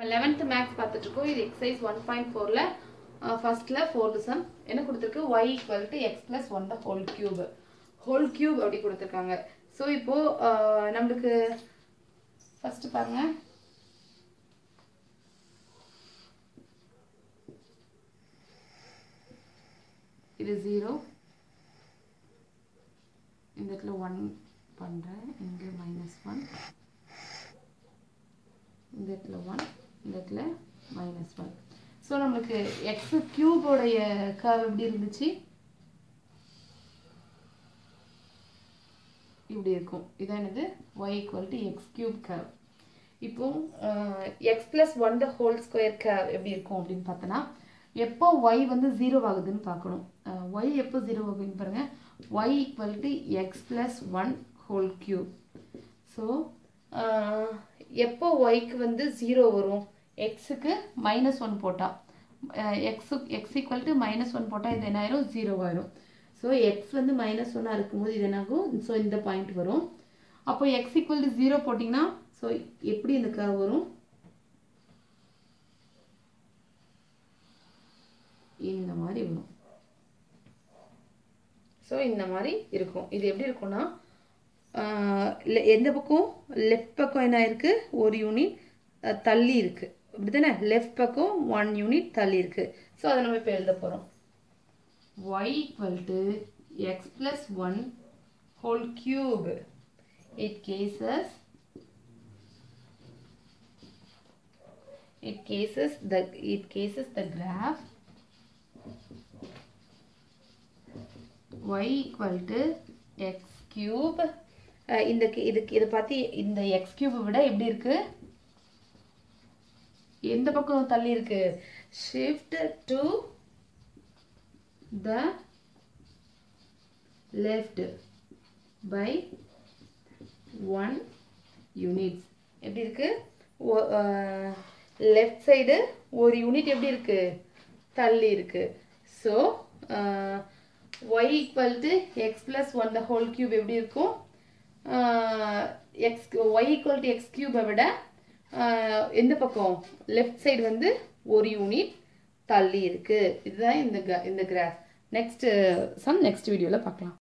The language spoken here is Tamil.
நம்ம லெவன்த்து மேக்ஸ் பார்த்துட்ருக்கோம் இது எக்ஸசைஸ் ஒன் பாயிண்ட் ஃபோரில் ஃபஸ்ட்டில் ஃபோர்த்து சம் என்ன கொடுத்துருக்கு? Y equal to x plus one the whole cube whole cube அப்படி கொடுத்துருக்காங்க. ஸோ இப்போது நம்மளுக்கு ஃபஸ்ட்டு பாருங்கள் இது ஜீரோ இந்த இடத்துல ஒன் பண்ணுறேன் இங்கே மைனஸ் ஒன் இந்த இடத்துல ஒன் இந்த இடத்துல மைனஸ் ஒன் ஸோ நம்மளுக்கு எக்ஸ் கியூபோடைய கர்வ் எப்படி இருந்துச்சு? இப்படி இருக்கும். இதான் என்னது? Y equal to x cube curve இப்போ x plus one the whole square curve எப்படி இருக்கும் அப்படின்னு பார்த்தோன்னா எப்போ ஒய் வந்து ஜீரோ ஆகுதுன்னு பார்க்கணும். ஒய் எப்போ ஜீரோ ஆகுதுன்னு பாருங்கள் y equal to x plus one whole cube so எப்போ ஒய்க்கு வந்து ஜீரோ வரும்? எக்ஸுக்கு மைனஸ் ஒன் போட்டால் x x equal to minus one போட்டால் இது என்ன ஆயிரும் ஜீரோ ஆயிரும். ஸோ எக்ஸ் வந்து மைனஸ் ஒன்னாக இருக்கும்போது இது என்னாகும்? ஸோ இந்த பாயிண்ட் வரும். அப்போ எக்ஸ் ஈக்குவல் டு ஜீரோ போட்டிங்கன்னா ஸோ எப்படி இந்த கர்வ் வரும்? இந்த மாதிரி வரும். ஸோ இந்த மாதிரி இருக்கும். இது எப்படி இருக்கும்னா எந்த பக்கம்? லெஃப்ட் பக்கம் என்ன இருக்குது ஒரு யூனிட் தள்ளி இருக்குது அப்படி தானே லெஃப்ட் பக்கம் ஒன் யூனிட் தள்ளி இருக்குது ஸோ அதை நம்ம இப்போ எழுத போகிறோம் y equal to x plus one whole cube it cases it cases the it cases the graph. y equal to x cube. இந்த இதுக்கு இதை பற்றி இந்த எக்ஸ் கியூபை விட எப்படி இருக்குது எந்த பக்கம் தள்ளி இருக்கு? Shift to the left by one units எப்படி இருக்கு? லெஃப்ட் சைடு ஒரு யூனிட் எப்படி இருக்கு? தள்ளி இருக்கு. So y equal to x plus one the whole cube எப்படி இருக்கும்? X y equal to x கியூபை விட எந்த பக்கம் லெஃப்ட் சைடு வந்து ஒரு யூனிட் தள்ளி இருக்குது இதுதான் இந்த இந்த கிராஃப் நெக்ஸ்ட் சம் நெக்ஸ்ட் வீடியோவில் பார்க்கலாம்.